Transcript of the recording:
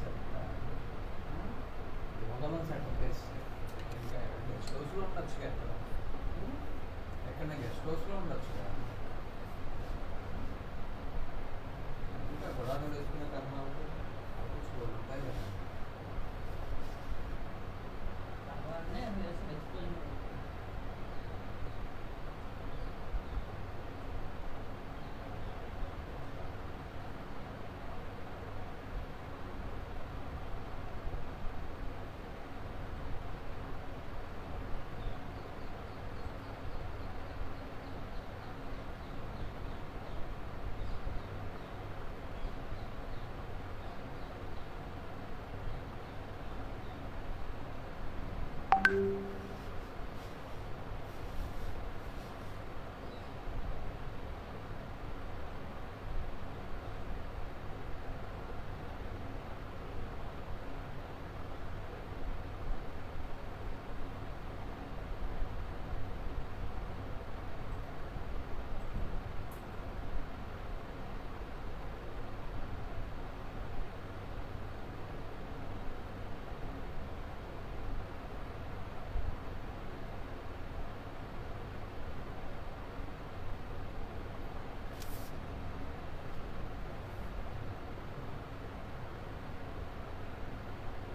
सकता है భగవాన్ centre place ఇంకా గెస్ట్ హౌస్లో ఉండొచ్చు కదా ఎక్కడ గెస్ట్ హౌస్లో ఉండొచ్చు కదా ఇంకా గొడవలు వేసుకునే కర్మ